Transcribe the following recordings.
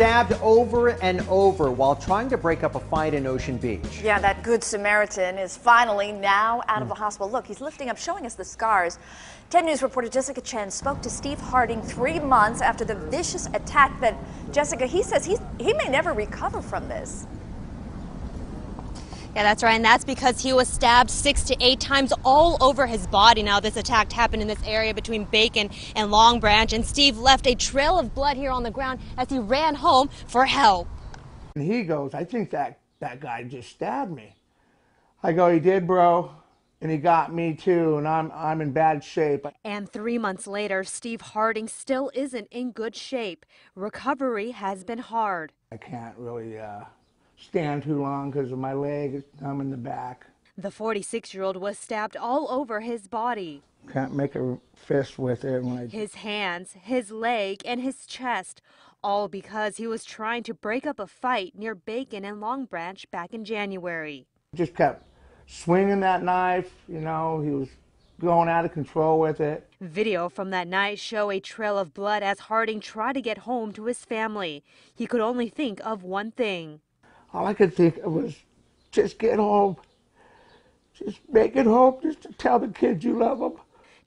stabbed over and over while trying to break up a fight in Ocean Beach. Yeah, that good Samaritan is finally now out of the hmm. hospital. Look, he's lifting up, showing us the scars. 10 News reporter Jessica Chen spoke to Steve Harding three months after the vicious attack that Jessica, he says he's, he may never recover from this. Yeah, that's right, and that's because he was stabbed six to eight times all over his body. Now, this attack happened in this area between Bacon and Long Branch, and Steve left a trail of blood here on the ground as he ran home for help. And he goes, I think that, that guy just stabbed me. I go, he did, bro. And he got me too, and I'm, I'm in bad shape. And three months later, Steve Harding still isn't in good shape. Recovery has been hard. I can't really uh, stand too long because of my leg. I'm in the back. The 46 year old was stabbed all over his body. Can't make a fist with it when I. His hands, his leg, and his chest, all because he was trying to break up a fight near Bacon and Long Branch back in January. Just kept swinging that knife, you know, he was going out of control with it. Video from that night show a trail of blood as Harding tried to get home to his family. He could only think of one thing all I could think of was just get home. Just make it home just to tell the kids you love them.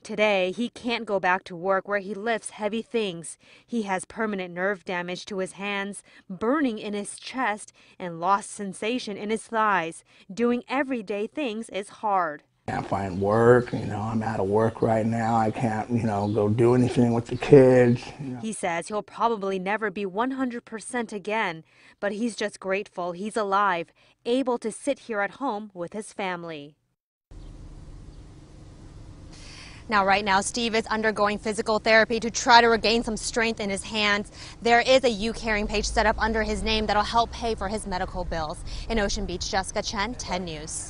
Today, he can't go back to work where he lifts heavy things. He has permanent nerve damage to his hands, burning in his chest, and lost sensation in his thighs. Doing everyday things is hard can't find work. You know, I'm out of work right now. I can't, you know, go do anything with the kids. You know. He says he'll probably never be 100% again, but he's just grateful he's alive, able to sit here at home with his family. Now, right now, Steve is undergoing physical therapy to try to regain some strength in his hands. There is a YouCaring page set up under his name that'll help pay for his medical bills. In Ocean Beach, Jessica Chen, 10 News.